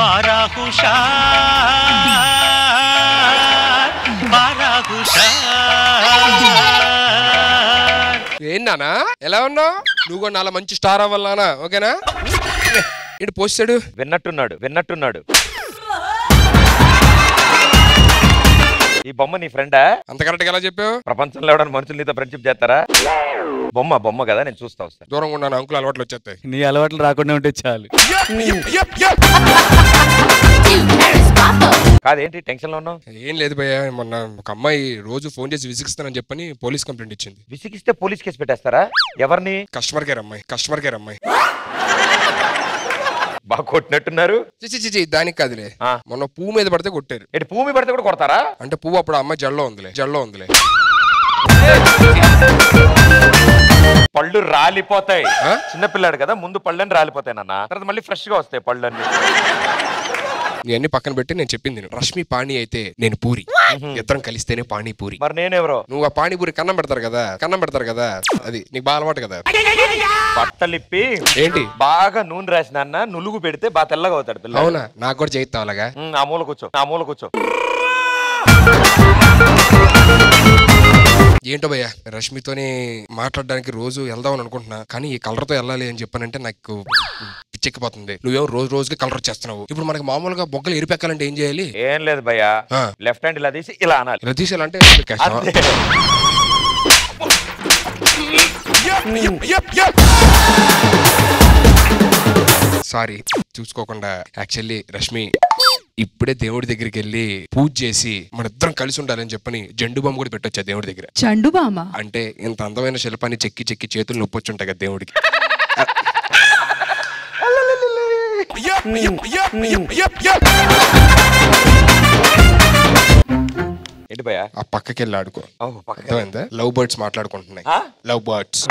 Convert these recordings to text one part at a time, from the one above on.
బారా హుషార్ బారా హుషార్ ఏం నానా? ఎలా ఉన్నావు? నువ్వు కూడా నాలా మంచి స్టార్ అవ్వాలనా ఓకేనా? ఇటు పోస్తాడు విన్నట్టున్నాడు విన్నట్టున్నాడు. ఈ బొమ్మ నీ ఫ్రెండా అంత కరెక్ట్గా ఎలా చెప్పావు? ప్రపంచంలో ఎవడన్నా మనుషులు నీతో ఫ్రెండ్షిప్ చేస్తారా? బొమ్మ బొమ్మ కదా నేను చూస్తా వస్తాను దూరంగా ఉన్నాను అంకులు అలవాట్లు వచ్చేస్తాయి. నీ అలవాట్లు రాకుండా ఉంటే చాలు. కాదేంటి? టెన్షన్లో ఉన్నావు? ఏం లేదు భయ్య మొన్న ఒక అమ్మాయి రోజు ఫోన్ చేసి విసిగిస్తానని చెప్పని పోలీస్ కంప్లైంట్ ఇచ్చింది. విసిగిస్తే పోలీస్ కేసు పెట్టేస్తారా? ఎవరిని? కస్టమర్ కేర్ అమ్మాయి కస్టమర్ కేర్ అమ్మాయి. బాగా కొట్టినట్టున్నారు. చిచి చిచి దానికి కాదులే. ఆ. మొన్న పువ్వు మీద పడితే కొట్టారు. ఇటు భూమి పడితే కూడా కొడతారా? అంటే పువ్వు అప్పుడు ఆ అమ్మాయి జల్లో ఉందిలే జల్లో ఉందిలే. పళ్ళు రాలిపోతాయి. ఆ? చిన్నపిల్లాడు కదా ముందు పళ్ళని రాలిపోతాయి నాన్న. తర్వాత మళ్ళీ ఫ్రెష్గా వస్తాయి పళ్ళన్నీ. ఇవన్నీ పక్కన పెట్టి నేను చెప్పింది. రష్మి పాణి అయితే నేను పూరి. ఇద్దరం కలిస్తేనే పానీ పూరి మరి నేనెవరో? నువ్వు ఆ పానీపూరి కన్నం పెడతారు కదా కన్నం పెడతారు కదా అది నీకు బాగా అలవాటు కదా. బట్టలిప్పి ఏంటి? బాగా నూనె రాసిన అన్న నులుగు పెడితే బాగా తెల్లగా అవుతాడు పిల్ల. అవునా? నాకు కూడా చేయిస్తావు అలాగా ఆ మూల కూర్చో ఆ మూల కూర్చో. ఏంటో భయ్య రష్మితోని మాట్లాడడానికి రోజు వెళ్దామని అనుకుంటున్నా కానీ ఈ కలర్తో వెళ్ళాలి అని చెప్పానంటే నాకు పిచ్చెక్కిపోతుంది. నువ్వేమో రోజు రోజుకి కలర్ వచ్చేస్తున్నావు ఇప్పుడు మనకి మామూలుగా బొగ్గలు ఎరిపెక్కాలంటే ఏం చేయాలి? ఏం లేదు భయ్యా ఆ. లెఫ్ట్ హ్యాండ్ ఇలా తీసి ఇలా అనాలి. ఇలా తీసేయాలంటే అంతే. సారీ చూసుకోకుండా యాక్చువల్లీ రష్మి ఇప్పుడే దేవుడి దగ్గరికి వెళ్ళి పూజ చేసి మన ఇద్దరం కలిసి ఉండాలని చెప్పని జెండు బొమ్మ కూడా పెట్టొచ్చా దేవుడి దగ్గర? చండు బామ అంటే ఇంత అందమైన శిల్పాన్ని చెక్కి చెక్కి చేతులు నొప్పి వచ్చి ఉంటాయి కదా దేవుడికి. ఏంటి భయ్యా? ఆ పక్కకి వెళ్ళి ఆడుకో. అర్థమైందా? Love birds మాట్లాడుకుంటున్నాయి? Love birds.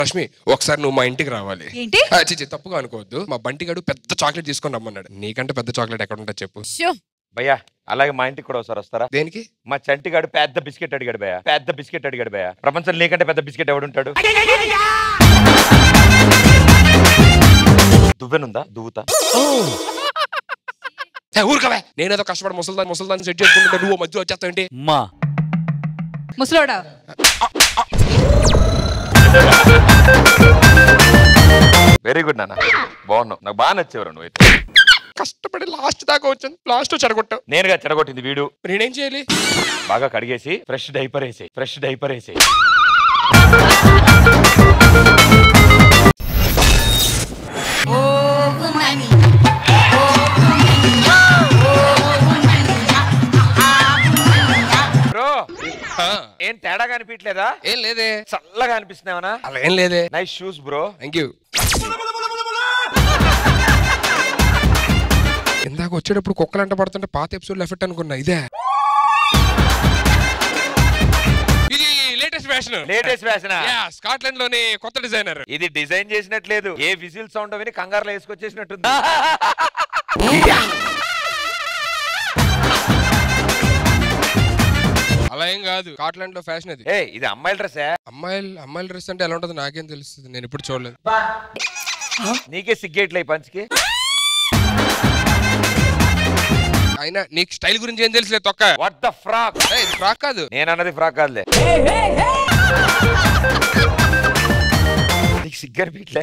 Rashmi ఒకసారి నువ్వు మా ఇంటికి రావాలి. ఏంటి? ఆ, తప్పుగా అనుకోవద్దు. మా బంటిగాడు పెద్ద చాక్లెట్ తీసుకొని రమ్మన్నాడు. నీకంటే పెద్ద చాక్లెట్ ఎక్కడ ఉంటుందో చెప్పు. షో. భయ్యా అలాగే మా ఇంటికి కూడా ఒకసారి వస్తారా? దేనికి? మా చంటిగాడు పెద్ద బిస్కెట్ అడిగాడు భయ్యా. పెద్ద బిస్కెట్ అడిగాడు భయ్యా. ప్రపంచం నీకంటే పెద్ద బిస్కెట్ ఎవడుంటాడు? దువ్వెనుందా? దువ్వుతా. ఏ, ఊరుకవే. నేనేదో కష్టపడి ముసల్దాన్ని ముసల్దాన్ని సెట్ చేసుకుంటుంటే నువ్వు మధ్యలో వచ్చేస్తావు ఏంటి అమ్మా ముసలోడా? వెరీ గుడ్ నాన్న. బాగున్నావు. నాకు బాగా నచ్చేవారు నువ్వు అయితే కష్టపడి లాస్ట్ దాకా వచ్చాను లాస్ట్ చెడగొట్టావు నేనుగా చెడగొట్టింది వీడు. నేనేం చేయాలి? బాగా కడిగేసి ఫ్రెష్ డైపర్ వేసి ఫ్రెష్ డైపర్ వేసి. బ్రో ఏం తేడా కనిపించలేదా ఏం లేదే. చల్లగా అనిపిస్తున్నావనా అలా ఏం లేదే. Nice shoes bro thank you ఇందాక వచ్చేటప్పుడు కుక్కలు అంట పడుతుంటే పాత ఎపిసోడ్ ఎఫెక్ట్ అనుకున్నా ఇదే. ఇది లేటెస్ట్ ఫ్యాషన్ లేటెస్ట్ ఫ్యాషన్ స్కాట్లాండ్లోని కొత్త డిజైనర్ ఇది డిజైన్ చేసినట్లేదు. ఏ విజిల్ సౌండ్ విని కంగారులో వేసుకొచ్చేసినట్టుంది. అలా ఏం కాదు. స్కాట్లాండ్లో ఫ్యాషన్ అది. ఏ ఇది అమ్మాయిల డ్రెస్ అమ్మాయిలు అమ్మాయిల డ్రెస్ అంటే ఎలా ఉంటుందో నాకేం తెలుస్తుంది. నేను ఇప్పుడు చూడలేదు. నీకే సిగ్గేట్లే ఈ పంచ్కి? అయినా నీకు స్టైల్ గురించి ఏం తెలుసులే తొక్క. వాట్ ద ఫ్రాక్ ఏయ్, ఇది ఫ్రాక్ కాదు. నేను అన్నది ఫ్రాక్ కాదులే. నీకు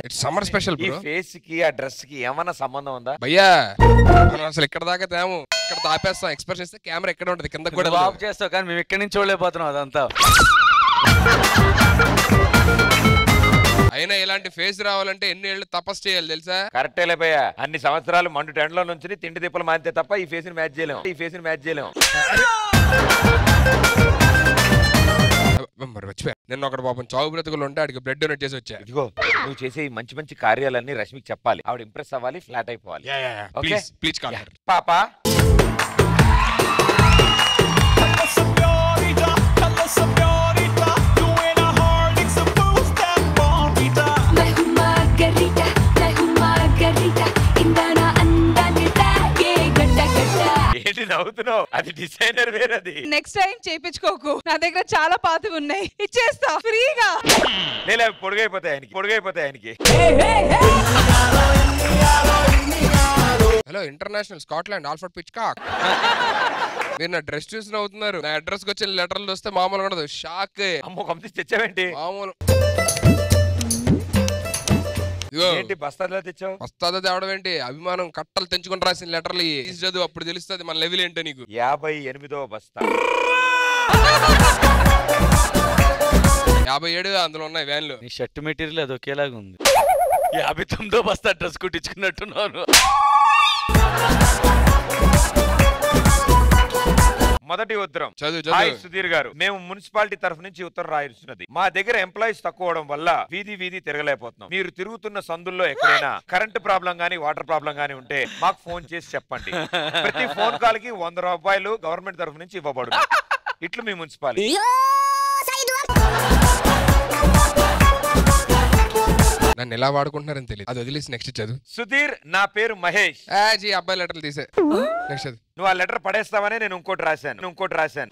ఇట్స్ సమ్మర్ స్పెషల్ ఈ బ్రో ఫేస్కి ఆ డ్రెస్కి ఏమన్నా సంబంధం ఉందా? భయ్యా మనం అసలు ఇక్కడ దాకా తేము. ఇక్కడ దాపేస్తాం. ఎక్స్ప్రెస్ ఇస్తే కెమెరా ఎక్కడ ఉంటది కింద కూడా వెళ్ళదు. చేస్తావు కానీ మేము ఎక్కడి నుంచి చూడలేకపోతున్నాం అదంతా. అయినా ఇలాంటి ఫేస్ రావాలంటే ఎన్ని ఏళ్ళు తపస్సు చేయాలి తెలుసా? కరెక్టే లేపోయా అన్ని సంవత్సరాలు మండు టెండ్లో నుంచి తిండి తిప్పలు మాంతే తప్ప ఈ ఫేస్ని మ్యాచ్ చేయలేం. ఈ ఫేస్ని మ్యాచ్ చేయలేం. మరి వచ్చిపోయా నిన్న ఒకటి పాపం చావు బ్రతుకులు ఉంటే ఆడికి బ్లడ్ డొనేట్ చేసి వచ్చా. ఇదిగో నువ్వు చేసే ఈ మంచి మంచి కార్యాలన్నీ రష్మికి చెప్పాలి. ఆవిడ ఇంప్రెస్ అవ్వాలి ఫ్లాట్ అయిపోవాలి? ప్లీజ్ పాపా ఏంటి నవ్వుతున్నావు? అది డిజైనర్ వేరది. నెక్స్ట్ టైం చేపించుకోకు. నా దగ్గర చాలా పాతవి ఉన్నాయి. ఇచ్చేస్తా. ఫ్రీగా. లేదా పొడుగైపోతాయి ఆయనకి. పొడుగైపోతాయి ఆయనకి. Hey, hey, hey. Hello international Scotland Alford pitch కాక్ మీరు నా డ్రెస్ చూసి నవ్వుతున్నారు. నా అడ్రస్కి వచ్చిన లెటర్లు వస్తే మామూలు ఉండదు. షాక్ అమ్మో కంప్లీట్ తెచ్చావేంటి? మామూలు. ఇదిగో. ఏంటి బస్తాలో తెచ్చావు? వస్తాదో తేవడం ఏంటి? అభిమానం కట్టలు తెంచుకుని రాసిన లెటర్లు ఇవి. తీసి చదువు అప్పుడు తెలుస్తుంది మన లెవెల్ ఏంటో నీకు. యాభై ఎనిమిదో బస్తా. యాభై ఏడు అందులో ఉన్నాయి వ్యాన్లు. నీ షర్ట్ మెటీరియల్ అది ఒకేలాగా ఉంది. యాభై తొమ్మిదో బస్తా డ్రెస్ కుట్టించుకున్నట్టున్నాను. మొదటి ఉత్తరం. చదువు హాయ్ సుధీర్ గారు. మేము మున్సిపాలిటీ తరఫు నుంచి ఉత్తరం రాయిస్తున్నది మా దగ్గర ఎంప్లాయీస్ తక్కువ అవడం వల్ల వీధి వీధి తిరగలేకపోతున్నాం. మీరు తిరుగుతున్న సందుల్లో ఎక్కడైనా కరెంట్ ప్రాబ్లం గానీ వాటర్ ప్రాబ్లం గానీ ఉంటే మాకు ఫోన్ చేసి చెప్పండి. ప్రతి ఫోన్ కాల్కి వంద రూపాయలు గవర్నమెంట్ తరఫు నుంచి ఇవ్వబడు ఇట్లు మీ మున్సిపాలిటీ. నన్ను ఎలా వాడుకుంటున్నారని తెలియదు. అది వదిలేసి నెక్స్ట్ చదువు. సుధీర్ నా పేరు మహేష్. ఆ, జీ అబ్బాయి లెటర్లు తీసే. నెక్స్ట్ చదువు. నువ్వు ఆ లెటర్ పడేస్తావనే నేను ఇంకోటి రాశాను. నేను ఇంకోటి రాశాను.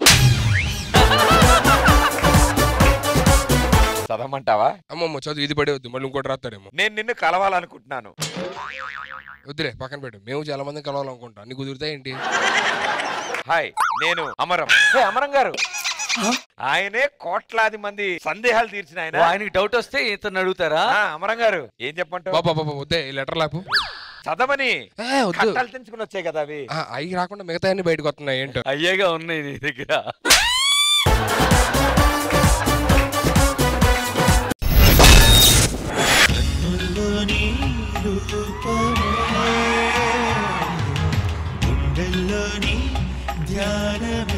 చదవమంటావా? అమ్మమ్మ చదువు ఇది పడే వద్దు మళ్ళీ ఇంకోటి రాస్తాడేమో నేను నిన్ను కలవాలనుకుంటున్నాను. వద్దులే పక్కన పెట్టు. మేము చాలా మంది కలవాలనుకుంటాం అన్ని కుదురుతాయి ఏంటి? హాయ్ నేను అమరం. హే, అమరం గారు. ఆయనే కోట్లాది మంది సందేహాలు తీర్చిన ఆయన. ఆయనకి డౌట్ వస్తే ఇతను అడుగుతారా? ఆ, అమరం గారు ఏం చెప్పంటావు బాబా బాబా వద్దే ఈ లెటర్ లాపు. చదవని ఏ, వద్దు. కట్టాలు తెంచుకుని వచ్చాయి కదా అవి. ఆ, అవి రాకుండా మిగతా అన్ని బయటకు వస్తున్నాయి ఏంటో? అయ్యేగా ఉన్నాయి నీ దగ్గర. ధ్యానమే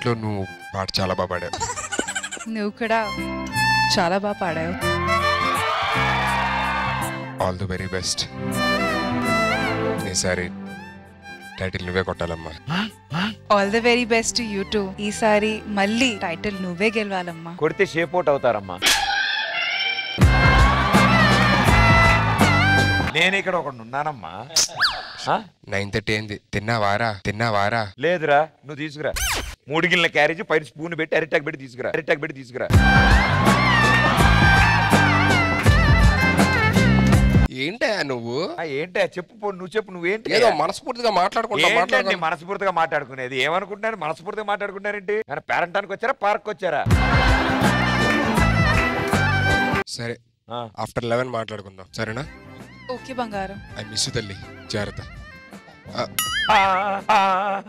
ఆ ఈవెంట్లో నువ్వు పాట చాలా బాగా పాడావు. నువ్వు కూడా చాలా బాగా పాడావు. ఆల్ ది వెరీ బెస్ట్ ఈసారి టైటిల్ నువ్వే కొట్టాలమ్మా. All the very best you too ఈసారి మళ్ళీ టైటిల్ నువ్వే గెలవాలమ్మా. కొడితే షేప్ అవుట్ అవుతారమ్మా. నేను ఇక్కడ ఒకడు ఉన్నానమ్మా? నైన్ థర్టీ అయింది. తిన్నావారా? తిన్నావారా? లేదురా నువ్వు తీసుకురా. మూడు గిన్నెల క్యారేజ్ పైన స్పూన్ పెట్టి అరిటాక్ పెట్టి తీసుకురా. అరిటాక్ పెట్టి తీసుకురా. ఏంటా నువ్వు? ఆ, ఏంటే చెప్పు నువ్వు చెప్పు నువ్వేంటి ఏదో మనస్ఫూర్తిగా మాట్లాడుకుంటా మనస్ఫూర్తిగా మాట్లాడుకునేది? ఏమనుకుంటున్నారు? మనస్ఫూర్తిగా మాట్లాడుకున్నారేంటి? ఆయన పేరంటానికి వచ్చారా పార్క్ వచ్చారా? సరే. ఆఫ్టర్ లెవెన్ మాట్లాడుకుందాం. సరేనా? ఓకే బంగారం. ఐ మిస్ తల్లి. జాగ్రత్త. ఆ, ఆ, ఆ.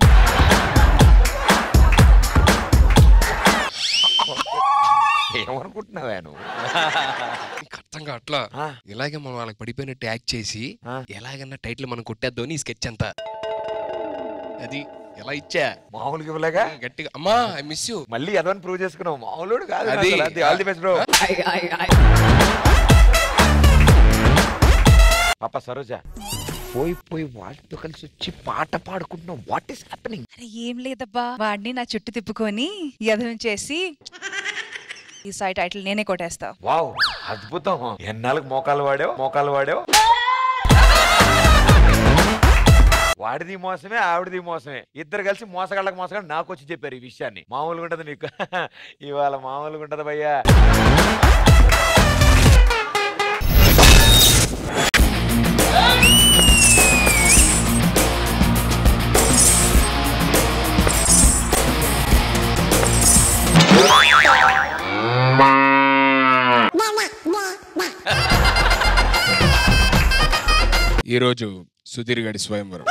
ఏమనుకుంటున్నావా నువ్వు? నీకు అర్థం కావట్లా? ఆ. ఇలాగే మనం వాళ్ళకి పడిపోయినట్టు యాక్ట్ చేసి ఆ. ఎలాగన్నా టైటిల్ మనం కొట్టేద్దాం నీ స్కెచ్ అంతా. అది ఎలా ఇచ్చా? మామూలుగా ఇవ్వలేగా? గట్టిగా అమ్మా ఐ మిస్ యూ. మళ్ళీ అదొని ప్రూవ్ చేసుకున్నావు. మామూలుడు కాదు అది- ఆల్ ది బెస్ట్ బ్రో పాప సరోజ పోయి పోయి వాళ్ళతో కలిసి వచ్చి పాట పాడుకుంటున్నావు వాట్ ఈస్ హ్యాపెనింగ్ అరే ఏం లేదబ్బా. వాడిని నా చుట్టూ తిప్పుకొని యధం చేసి ఈ సాయి టైటిల్ నేనే కొట్టేస్తా. వావ్ అద్భుతం. ఎన్నాళ్ళకి మోకాలు వాడావు? మోకాలు వాడావు? వాడిది మోసమే ఆవిడది మోసమే. ఇద్దరు కలిసి మోసగాళ్ళకి మోసగాళ్ళు నాకు వచ్చి చెప్పారు ఈ విషయాన్ని. మామూలుగా ఉంటది మీకు ఇవాళ మామూలుగా ఉంటది భయ్యా. ఈరోజు సుధీర్ గడి స్వయంవరం.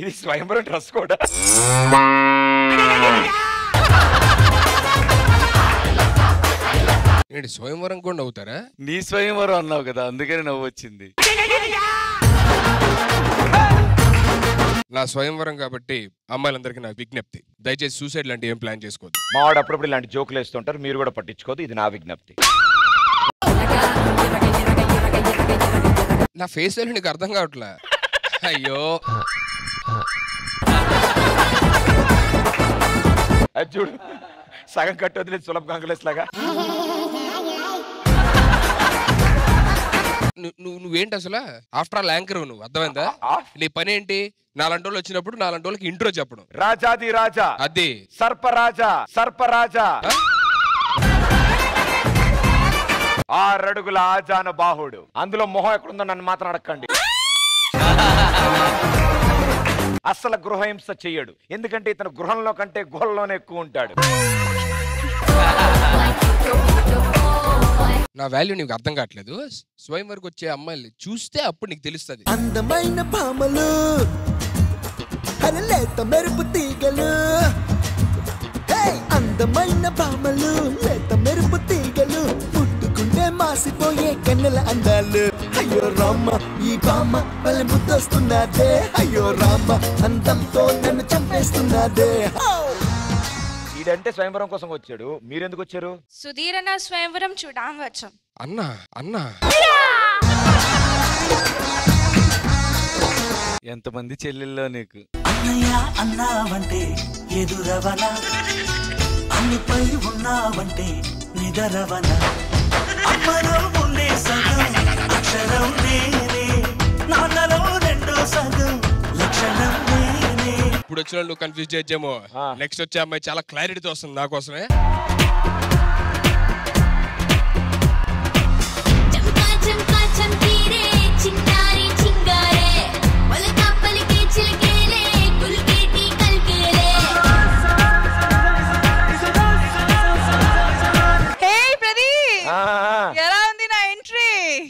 ఇది స్వయంవరం డ్రెస్ కూడా. ఏంటి స్వయంవరం కూడా అవుతారా నీ స్వయంవరం అన్నావు కదా అందుకని నవ్వు వచ్చింది నా స్వయంవరం కాబట్టి అమ్మాయిలందరికీ నా విజ్ఞప్తి. దయచేసి సూసైడ్ లాంటి ఏం ప్లాన్ చేసుకోవద్దు. మా వాడు అప్పుడప్పుడు ఇలాంటి జోకులు వేస్తుంటారు మీరు కూడా పట్టించుకోదు ఇది నా విజ్ఞప్తి. నా ఫేస్ వాల్యూ నీకు అర్థం కావట్లే? అయ్యో. అది చూడు సగం కట్టు వదిలేదు సులభ కాంగ్రెస్ లాగా. నువ్వు నువ్వేంటి అసలు? ఆఫ్టర్ ఆల్ యాంకర్ నువ్వు అర్థమైందా? నీ పని ఏంటి? నాలంటి వాళ్ళు వచ్చినప్పుడు నాలంటి వాళ్ళకి ఇంట్రో చెప్పడం. రాజాది రాజా. అది. సర్పరాజా సర్పరాజా ఆ? ఆరడుగుల ఆజాన బాహుడు. అందులో మొహం ఎక్కడుందో నన్ను మాత్రం అడగండి అసలు గృహహింస చెయ్యడు. ఎందుకంటే ఇతను గృహంలో కంటే గుహల్లోనే ఎక్కువ ఉంటాడు. నా వాల్యూ నీకు అర్థం కావట్లేదు. స్వయం వరకు వచ్చే అమ్మాయిలు చూస్తే అప్పుడు నీకు తెలుస్తుంది. అందమైన పాములు లేత మెరుపు తీగలు. అందమైన పాములు లేత మెరుపు తీగలు. ముట్టుకుంటే మాసిపోయే కన్నెల అందాలు. అయ్యో రామ ఈ బామ్మ వాళ్ళ ముద్దొస్తున్నదే. అయ్యో రామ అందంతో నన్ను చంపేస్తున్నదే. ఈడంటే స్వయంవరం కోసం వచ్చాడు. మీరెందుకు వచ్చారు? సుధీరణ స్వయంవరం చూడడానికి వచ్చాం. అన్నా అన్నా. ఎంతమంది చెల్లెల్లో నీకు? అన్నయ్య అన్నావంటే ఎదురవన. అన్నిపై ఉన్నావంటే నిదరవన. అమ్మలో ఉండే సగం అక్షరం నేనే. నాన్నలో రెండో సగం లక్షణం నేనే. ఇప్పుడు వచ్చిన వాళ్ళు కన్ఫ్యూజ్ చేయొచ్చేమో. నెక్స్ట్ వచ్చే అమ్మాయి చాలా క్లారిటీతో వస్తుంది నా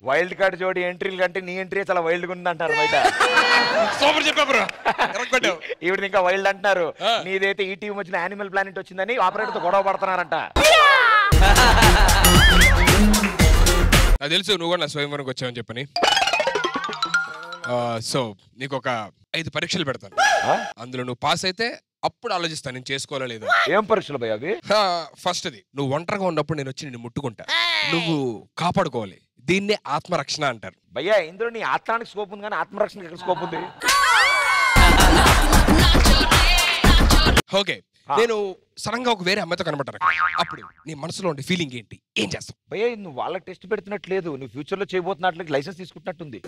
వైల్డ్ కార్డ్ జోడి ఎంట్రీలు కంటే నీ ఎంట్రీ చాలా వైల్డ్గా ఉంది అంటారు బయట. సూపర్ చెప్పా బ్రో కొట్టావు. ఈవిడ ఇంకా వైల్డ్ అంటున్నారు. నీదైతే ఈ టీవీ వచ్చిన యానిమల్ ప్లానెట్ వచ్చిందని ఆపరేటర్తో గొడవ పడుతున్నారంట. నాకు తెలుసు నువ్వు కూడా నా స్వయంవరంకి వచ్చావని చెప్పని. సో నీకు ఒక ఐదు పరీక్షలు పెడతాను? అందులో నువ్వు పాస్ అయితే అప్పుడు ఆలోచిస్తాను నేను చేసుకోవాలో లేదో? ఏం పరీక్షలు భయ అవి? ఫస్ట్ అది నువ్వు ఒంటరిగా ఉన్నప్పుడు నేను వచ్చి నిన్ను ముట్టుకుంటా. నువ్వు కాపాడుకోవాలి. దీన్నే ఆత్మరక్షణ అంటారు. భయ్యా ఇందులో నీ ఆత్మానికి స్కోప్ ఉంది కానీ ఆత్మరక్షణకి స్కోప్ ఉంది? ఓకే నేను సడన్గా ఒక వేరే అమ్మాయితో కనబడ్డాను అప్పుడు నీ మనసులో ఉండే ఫీలింగ్ ఏంటి? ఏం చేస్తావు? భయ్యా నువ్వు వాళ్ళకి టెస్ట్ పెడుతున్నట్టు లేదు. నువ్వు ఫ్యూచర్లో చేయబోతున్నట్లు లైసెన్స్ తీసుకుంటున్నట్టుంది.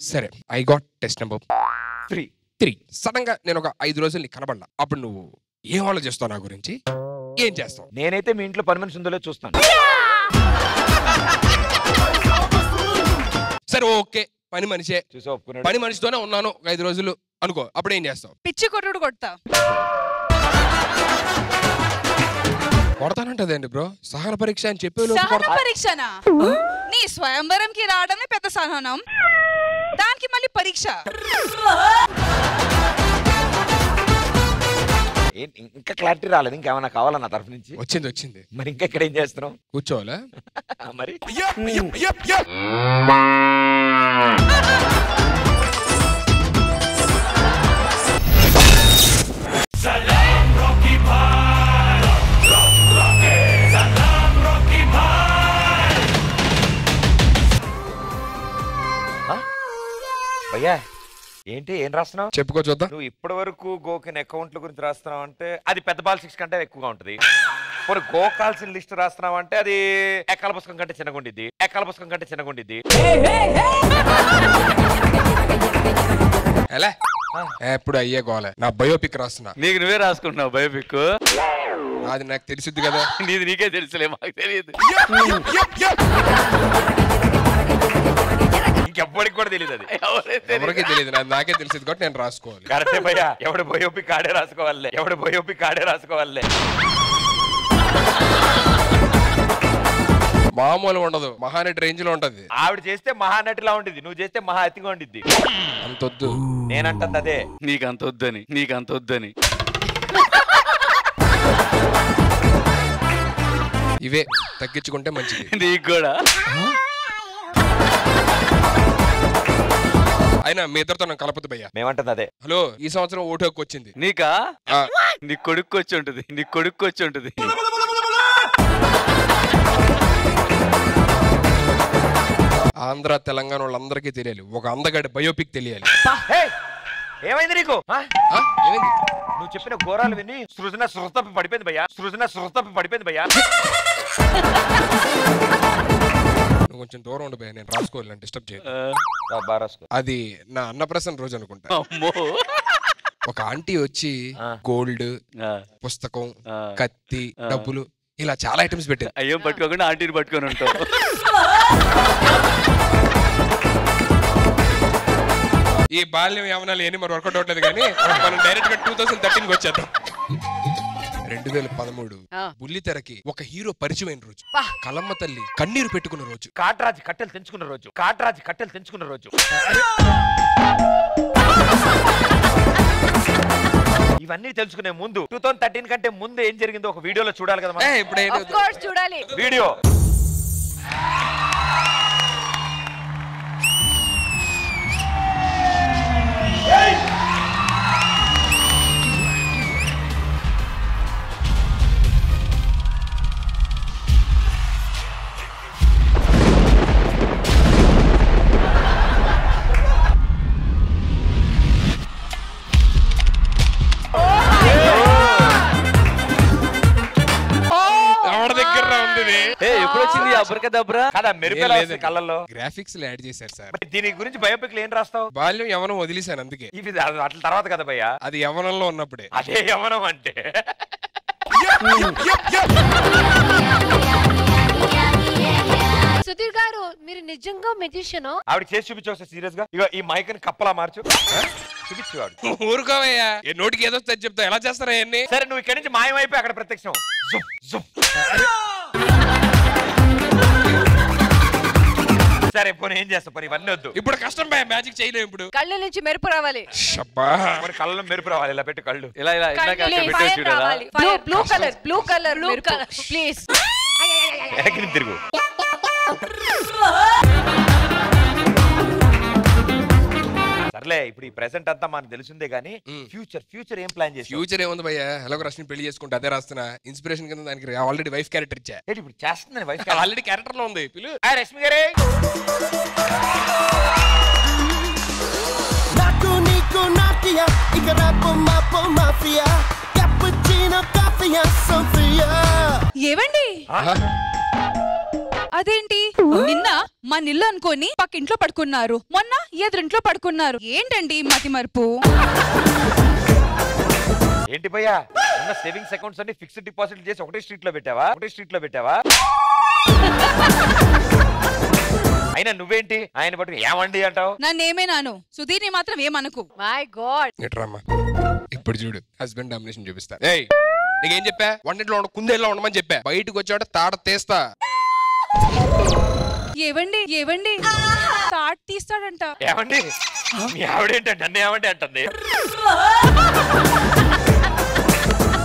సరే I got test number three three సడన్గా నేను ఒక ఐదు రోజులు నీకు కనబడలా అప్పుడు నువ్వు ఏం ఆలోచిస్తావు నా గురించి? ఏం చేస్తావు? నేనైతే మీ ఇంట్లో పని మనిషి ఉందో లేదో చూస్తాను. సరే ఓకే. పని మనిషే. చూసి ఒప్పుకున్నాడు. పని మనిషితోనే ఉన్నాను ఒక ఐదు రోజులు. అనుకో అప్పుడు ఏం చేస్తావు? పిచ్చి కొట్టుడు కొడతా. కొడతానంటదండి బ్రో? సహన పరీక్ష అని చెప్పే లోపు సహన కొడతా- పరీక్షనా? నీ స్వయంవరంకి రావడమే పెద్ద సహనం. దానికి మళ్ళీ పరీక్ష. ఏం- ఇంకా క్లారిటీ రాలేదు. ఇంకేమైనా కావాలా నా తరఫు నుంచి? వచ్చింది వచ్చింది. మరి ఇంకా ఇక్కడ ఏం చేస్తున్నావు? కూర్చోవాలా? మరి? భయ్యా ఏంటి ఏం రాస్తున్నావు? చెప్పుకో చూద్దాం. నువ్వు ఇప్పటి వరకు గోకిన అకౌంట్ల గురించి రాస్తున్నావు అంటే అది పెద్ద బాల్ సిక్స్ కంటే ఎక్కువగా ఉంటుంది. మరి గోకాల్సిన లిస్ట్ రాస్తున్నావు అంటే అది ఎక్కల పుస్తకం కంటే చిన్నగా ఉండిద్ది. ఎక్కల పుస్తకం కంటే చిన్నగా ఉండిద్ది. ఎలా? ఎప్పుడు అయ్యే గోలే. నా బయోపిక్ రాస్తున్నా. నీకు నువ్వే రాసుకుంటున్నావు బయోపిక్ అది నాకు తెలిసిద్ది కదా. నీది నీకే తెలుసులే మాకు తెలియదు. ఇంకెవ్వడికి కూడా తెలియదు అది. ఎవరికి తెలియదు నాకు తెలిసింది కాబట్టి నేను రాసుకోవాలి. కరెక్టే భయ్యా ఎవడు బయోపిక్ ఆడే రాసుకోవాలే. ఎవడు బయోపిక్ ఆడే రాసుకోవాలే. మామూలు ఉండదు. మహానటి రేంజ్లో ఉంటది. ఆవిడ చేస్తే మహానటిలా ఉండిద్ది. నువ్వు చేస్తే మహా అతిగా ఉండిద్ది. అంతొద్దు. నేనంటుంది అదే. నీకు అంత వద్దని నీకు అంత వద్దని ఇవే. తగ్గించుకుంటే మంచిది. నీకు కూడా? అయినా మీ ఇద్దరితో నాకు కలపదు భయ్యా. మేమంటుంది అదే. హలో ఈ సంవత్సరం ఓటు హక్కు వచ్చింది. నీకా? ఆ, నీ కొడుకు వచ్చి ఉంటుంది నీ కొడుకు వచ్చి ఉంటుంది. ఆంధ్ర తెలంగాణ వాళ్ళందరికీ తెలియాలి. ఒక అందగడి బయోపిక్ తెలియాలి! ఏమైంది నీకు? ఆ? ఆ, ఏమైంది? నువ్వు చెప్పిన ఘోరాలు విని సృజన సృతప్పి పడిపోయింది భయ్యా. సృజన సృతప్పి పడిపోయింది భయ్యా. నువ్వు కొంచెం దూరం ఉండిపోయా నేను రాసుకోవాలి డిస్టర్బ్ చేయాలి అది నా అన్నప్రసన్న రోజు అనుకుంటా. అమ్మో. ఒక ఆంటీ వచ్చి. గోల్డ్ పుస్తకం. కత్తి. డబ్బులు ఇలా చాలా ఐటమ్స్ పెట్టారు. అయ్యో పట్టుకోకుండా ఆంటీని పట్టుకొని ఉంటావు. ఈ బాల్యం యవనాలు ఏమి మరి వర్కౌట్ అవట్లేదు కానీ మనం డైరెక్ట్గా టూ థౌసండ్ థర్టీన్ వచ్చేద్దాం. రెండు వేల పదమూడు ఆ. బుల్లి తెరకి ఒక హీరో పరిచయమైన రోజు. కలమ్మ తల్లి కన్నీరు పెట్టుకున్న రోజు కాట్రాజి కట్టెలు తెంచుకున్న రోజు కాట్రాజి కట్టెలు తెంచుకున్న రోజు ఇవన్నీ తెలుసుకునే ముందు టూ థౌసండ్ థర్టీన్ కంటే ముందు ఏం జరిగిందో ఒక వీడియోలో చూడాలి కదా మనం. ఇప్పుడు ఏంటి? ఆఫ్ కోర్స్ చూడాలి వీడియో కదా మెరుపులా కళ్ళల్లో? గ్రాఫిక్స్ యాడ్ చేశారు సార్. దీని గురించి బయోపిక్ ఏం రాస్తావు? బాల్యం యవనం వదిలేశాను అందుకే. ఇవి అట్ల తర్వాత కదా భయ్యా. అది యవనంలో ఉన్నప్పుడే. అదే యవనం అంటే. సుధీర్ గారు మీరు నిజంగా మెజిషియన్ ఆవిడ చేసి చూపించు ఒకసారి సీరియస్గా ఇక ఈ మైక్ని కప్పలా మార్చు. చూపించు ఆవిడ. ఊరుకోవయ్యా. నోటికి ఏదో వస్తే చెప్తా ఎలా చేస్తారా సరే నువ్వు ఇక్కడి నుంచి మాయమైపోయి అక్కడ ప్రత్యక్షం. సరే పోనీ ఏం చేస్తా పోనీ ఇవన్నీ వద్దు. ఇప్పుడు కష్టం భయ మ్యాజిక్ చేయలేము ఇప్పుడు. కళ్ళ నుంచి మెరుపు రావాలి. షబ్బా. మరి కళ్ళలో మెరుపు రావాలి ఇలా పెట్టి కళ్ళు. ఇలా ఇలా కళ్ళు పెట్టేసి చూడాలా? రావాలి. Blue colour blue colour blue colour please తిరుగు. సర్లే ఇప్పుడు ఈ ప్రెసెంట్ అంతా మనకు తెలిసిందే గానీ మ్. ఫ్యూచర్ ఫ్యూచర్ ఏం ప్లాన్ చేసి ఫ్యూచర్ ఏముంది భయ్య? ఎలాగో రష్ని పెళ్ళి చేసుకుంటే అదే రాస్తున్నా. ఇన్స్పిరేషన్ కింద దానికి ఆల్రెడీ వైఫ్ క్యారెక్టర్ ఇచ్చా. ఏంటి ఇప్పుడు చేస్తుందని వైఫ్ ఆల్రెడీ క్యారెక్టర్లో ఉంది పిలు. రశ్మి గారే! నాకు నీకు నాకియా. ఇక రేపు మాపు మాఫియా cappuccino కాఫియా సోఫియా ఏవండి? ఆహా. అదేంటి? నిన్న మా నిల్లు అనుకొని పక్కింట్లో పడుకున్నారు. మొన్న ఎదురింట్లో పడుకున్నారు. ఏంటండి మతి మరుపు? ఏంటి భయ్యా? ఉన్న సేవింగ్స్ అకౌంట్స్ అన్ని ఫిక్స్డ్ డిపాజిట్ చేసి ఒకటే స్ట్రీట్లో పెట్టావా? ఒకటే స్ట్రీట్లో పెట్టావా? అయినా నువ్వేంటి? ఆయన పట్టుకు ఏమండి అంటావు? నన్నేమేనాను? సుధీర్ని మాత్రం ఏమనుకు. మై గాడ్ ఇట్రమ్మా ఇప్పుడు చూడు హస్బెండ్ డామినేషన్ చూపిస్తా. ఏయ్ నీకేం చెప్పా? వంటింట్లో ఉండ కుందేల్లో ఉండమని చెప్పా. బయటకు వచ్చాడు తాడ తీస్తా. ఏవండి ఏవండి? తాట్ తీస్తాడంట. ఏమండి? మీ ఆవిడేంటి నన్ను ఏమండి అంటుంది.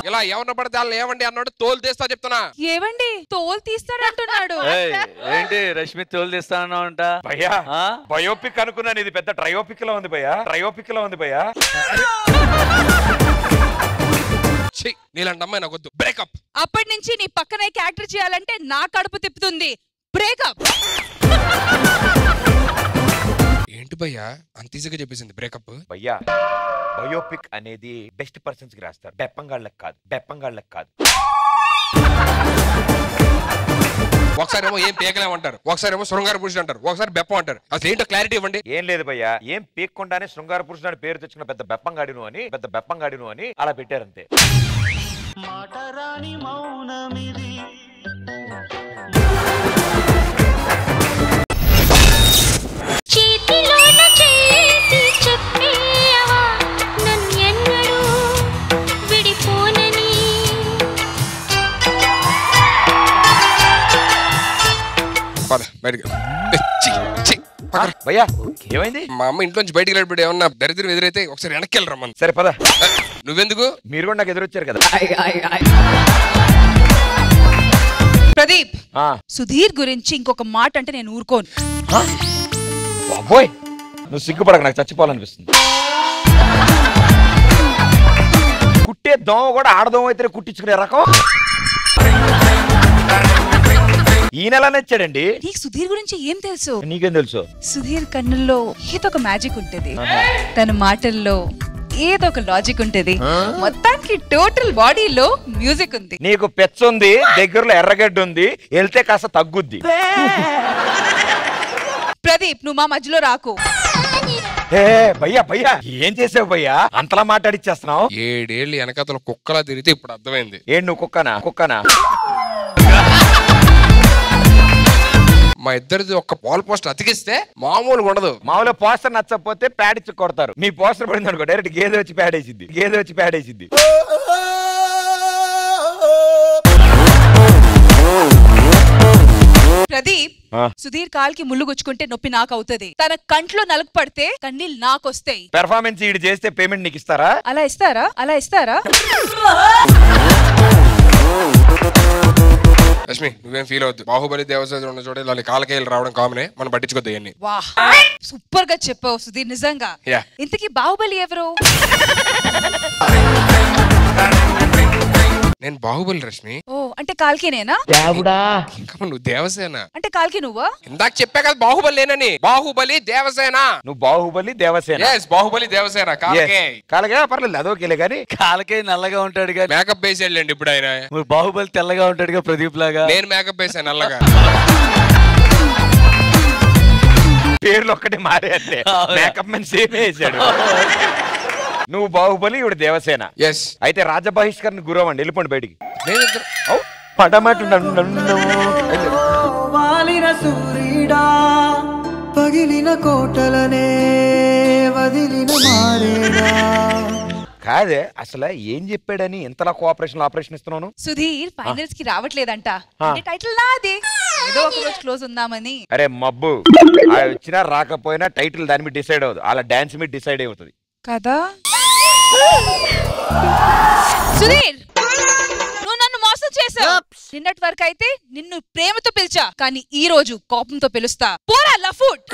ఇలా ఎవరిని పడితే వాళ్ళు ఏమండి అన్నాడు? తోలు తీస్తా చెప్తున్నా. ఏవండి? తోలు తీస్తాడంటున్నాడు. ఏయ్, ఏంటి రష్మి తోలు అంట భయ్యా ఆ? బయోపిక్ అనుకున్నాను. ఇది పెద్ద ట్రయోపిక్లో ఉంది భయ్యా. ట్రయోపిక్లో ఉంది భయ్యా. ఛీ నీలాంటి అమ్మాయి నాకు వద్దు. బ్రేకప్ అప్పటి నుంచి నీ పక్కనే క్యారెక్టర్ చేయాలంటే నా కడుపు తిప్పుతుంది. బ్రేకప్ ఏంటి భయ్యా? అంత ఈజీగా చెప్పేసింది. బ్రేకప్ భయ్యా బయోపిక్ అనేది బెస్ట్ పర్సన్స్కి రాస్తారు. బెప్పంగాళ్ళకి కాదు. బెప్పంగాళ్ళకి కాదు. ఒకసారి ఏమో ఏం పేకలేమంటారు. ఒకసారి ఏమో శృంగార పురుషుడు అంటారు. ఒకసారి బెప్పం అంటారు. అసలు ఏంటో క్లారిటీ ఇవ్వండి. ఏం లేదు భయ్యా. ఏం పీక్కుండానే శృంగార పురుషుడు అని పేరు తెచ్చుకున్న పెద్ద బెప్పంగాడిను అని పెద్ద బెప్పంగాడిను అని అలా పెట్టారంతే. చేతిలోన పద బయటికి. భయ్యా ఏమైంది? మా అమ్మ ఇంట్లోంచి బయటికి వెళ్ళినప్పుడు ఏమన్నా దరిద్రం ఎదురైతే ఒకసారి వెనక్కి వెళ్ళరా మన సరే పద. నువ్వెందుకు? మీరు కూడా నాకు ఎదురొచ్చారు కదా. ప్రదీప్ ఆ, సుధీర్ గురించి ఇంకొక మాట అంటే నేను ఊరుకోను. బాబోయ్ నువ్వు సిగ్గుపడక నాకు చచ్చిపోవాలనిపిస్తుంది. కుట్టే దోమ కూడా ఆడదోమ అయితే కుట్టించుకునే రకం. ఈ నెల నచ్చాడండి. నీకు సుధీర్ గురించి ఏం తెలుసు? నీకేం తెలుసు? సుధీర్ కన్నుల్లో ఏదో ఒక మ్యాజిక్ ఉంటది. తన మాటల్లో ఏదో ఒక లాజిక్ ఉంటది. మొత్తానికి టోటల్ బాడీలో మ్యూజిక్ ఉంది. నీకు పెచ్చుంది దగ్గరలో ఎర్రగడ్డ ఉంది వెళ్తే కాస్త తగ్గుద్ది. ప్రదీప్ నువ్వు మా మధ్యలో రాకు. ఏ భయ్యా భయ్యా ఏం చేసావు భయ్యా? అంతలా మాట్లాడిచ్చేస్తున్నావు? ఏడేళ్ళు వెనకతల కుక్కలా తిరిగితే ఇప్పుడు అర్థమైంది. ఏం నువ్వు కుక్కనా? కుక్కనా? మా ఇద్దరిది ఒక వాల్ పోస్ట్ అతికిస్తే మామూలుగా ఉండదు. మామూలుగా పోస్టర్ నచ్చకపోతే ప్యాడ్ ఇచ్చి కొడతారు. మీ పోస్టర్ పడింది అనుకో డైరెక్ట్ గేదె వచ్చి ప్యాడ్ వేసిద్ది. గేదె వచ్చి ప్యాడ్ వేసిద్ది. ప్రదీప్. సుధీర్ కాల్కి ముళ్ళు గుచ్చుకుంటే నొప్పి నాకు అవుతుంది తన కంట్లో నలుగు పడితే కన్నీళ్ళు నాకు వస్తాయి పెర్ఫార్మెన్స్ ఈడు చేస్తే పేమెంట్ నీకు ఇస్తారా? అలా ఇస్తారా? అలా ఇస్తారా? లక్ష్మి నువ్వేం ఫీల్ అవుద్దు బాహుబలి దేవసేన ఉన్న చోట ఇలా కాలకేలు రావడం కామనే మనం పట్టించుకోద్దు ఇవన్నీ వా సూపర్గా చెప్పావు సుధీర్ నిజంగా. యా ఇంతకీ బాహుబలి ఎవరు? నేను బాహుబలి రష్మి. ఓ. అంటే కాల్కినేనా ఇంకా నువ్వు దేవసేన. అంటే కాల్కి నువ్వా? ఇందాక చెప్పా కదా బాహుబలి లేనని. బాహుబలి దేవసేన. నువ్వు బాహుబలి దేవసేన. ఎస్ బాహుబలి దేవసేన కాలకే. కాలగా పర్లేదు అదోకేలే కానీ. కాలకే నల్లగా ఉంటాడు కానీ. మేకప్ వేసి వెళ్ళండి ఇప్పుడు ఆయన. మరి బాహుబలి తెల్లగా ఉంటాడుగా ప్రదీప్ లాగా. నేను మేకప్ వేసాను నల్లగా. పేర్లు ఒక్కటే మారే అంతే? మేకప్ మెన్ సేమ్ వేసాడు. నువ్వు బాహుబలి ఇవిడు దేవసేన. ఎస్ అయితే రాజ బహిష్కరణ గురవ్ అండి వెళ్ళిపోండి బయటికి. నేను పడమటు నన్ను. వాలిన సూర్యుడా పగిలిన కోటలనే వదిలిన మారేడా. కాదే అసలు ఏం చెప్పాడని ఇంతలా కోఆపరేషన్ ఆపరేషన్ ఇస్తున్నాను? సుధీర్ ఫైనల్స్కి రావట్లేదంట. టైటిల్ నాది. ఏదో ఒక రోజు క్లోజ్ ఉందామని. అరే మబ్బు. ఆ వచ్చినా రాకపోయినా టైటిల్ దాని మీద డిసైడ్ అవ్వదు. అలా డాన్స్ మీద డిసైడ్ అవుతుంది కదా? సుధీర్! నిన్నటి వరకు అయితే నిన్ను ప్రేమతో పిలిచా కానీ ఈ రోజు కోపంతో పిలుస్తా. పోరా లఫుట్!